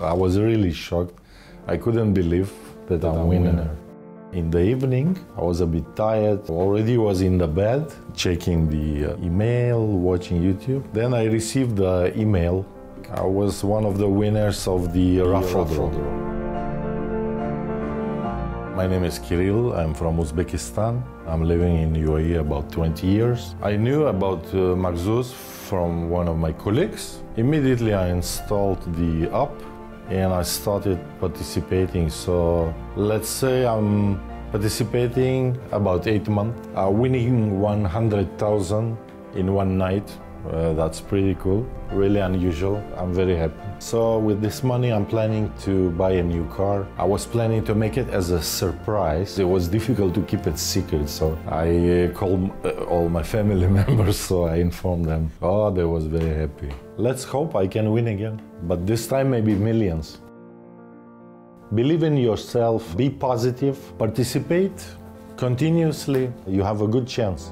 I was really shocked. I couldn't believe that I'm winner. In the evening, I was a bit tired. Already was in the bed, checking the uh, email, watching YouTube. Then I received the email. I was one of the winners of the raffle draw. My name is Kirill. I'm from Uzbekistan. I'm living in UAE about 20 years. I knew about uh, Mahzooz from one of my colleagues. Immediately I installed the app and I started participating. So let's say I'm participating about eight months, uh, winning 100,000 in one night. Uh, that's pretty cool, really unusual. I'm very happy. So with this money, I'm planning to buy a new car. I was planning to make it as a surprise. It was difficult to keep it secret, so I uh, called uh, all my family members, so I informed them. Oh, they was very happy. Let's hope I can win again, but this time maybe millions. Believe in yourself, be positive, participate continuously. You have a good chance.